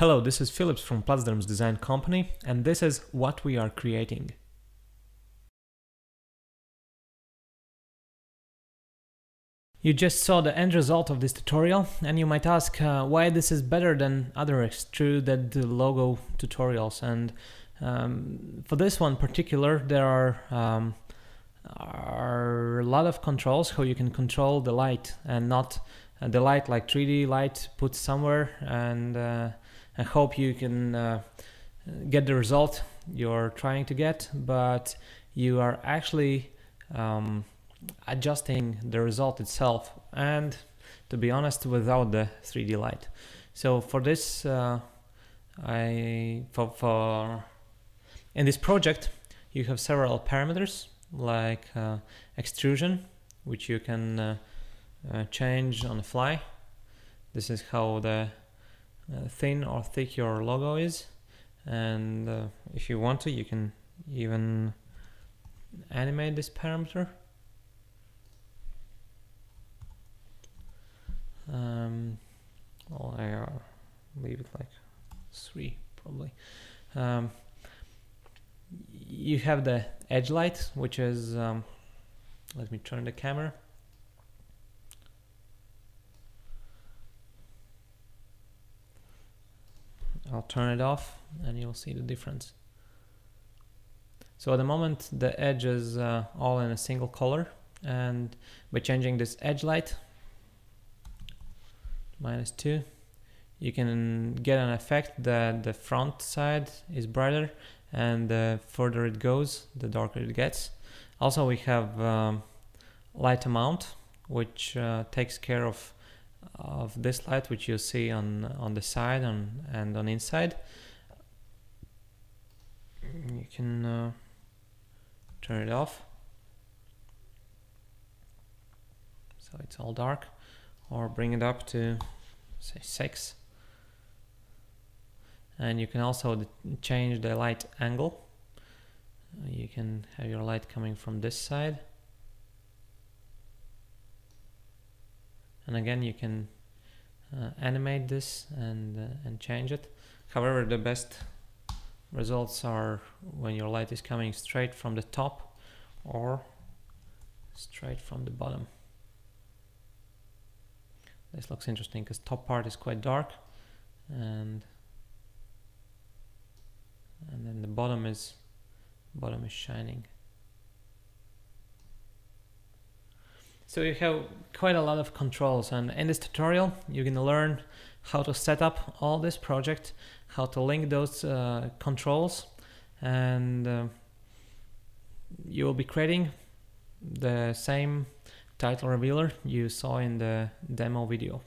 Hello, this is Philips from Platsderms Design Company and this is what we are creating. You just saw the end result of this tutorial and you might ask uh, why this is better than other extruded logo tutorials and um, for this one particular there are, um, are a lot of controls how you can control the light and not uh, the light like 3D light put somewhere and uh, I hope you can uh, get the result you're trying to get, but you are actually um, adjusting the result itself and to be honest without the 3D light. So for this, uh, I for, for in this project you have several parameters like uh, extrusion, which you can uh, uh change on the fly. This is how the thin or thick your logo is. And uh, if you want to you can even animate this parameter. Um, well, I uh, leave it like three probably. Um, you have the edge light which is um, let me turn the camera I'll turn it off and you'll see the difference. So at the moment the edge is uh, all in a single color and by changing this edge light minus 2 you can get an effect that the front side is brighter and the further it goes the darker it gets. Also we have um, light amount which uh, takes care of of this light which you see on on the side and and on inside. You can uh, turn it off. So it's all dark. Or bring it up to say 6 and you can also change the light angle. You can have your light coming from this side and again you can uh, animate this and uh, and change it. However the best results are when your light is coming straight from the top or straight from the bottom. This looks interesting because top part is quite dark and and then the bottom is bottom is shining So you have quite a lot of controls and in this tutorial you're going to learn how to set up all this project, how to link those uh, controls and uh, you will be creating the same title revealer you saw in the demo video.